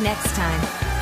next time.